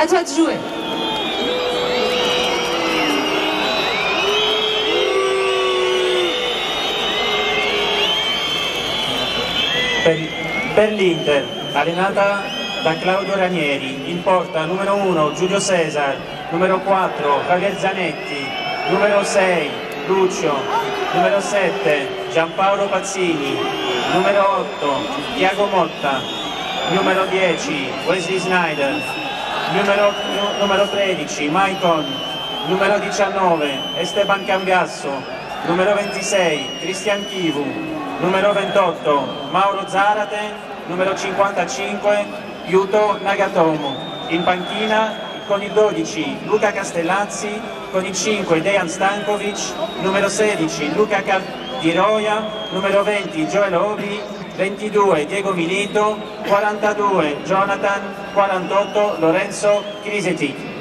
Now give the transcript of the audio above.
À de jouer. per, per l'Inter, allenata da Claudio Ranieri, in porta numero 1 Giulio Cesar, numero 4 Javier Zanetti, numero 6 Lucio, numero 7 Giampaolo Pazzini, numero 8 Tiago Motta, numero 10 Wesley Snyder, numero, numero 13 Maicon, numero 19 Esteban Cambiasso, numero 26 Cristian Chivu, numero 28 Mauro Zarate, numero 55 Yuto Nagatomo. In panchina con il 12 Luca Castellazzi, con il 5 Dejan Stankovic, numero 16 Luca Caldiroia, numero 20 Joel Obi, 22 Diego Milito, 42 Jonathan, 48 Lorenzo Crisetic.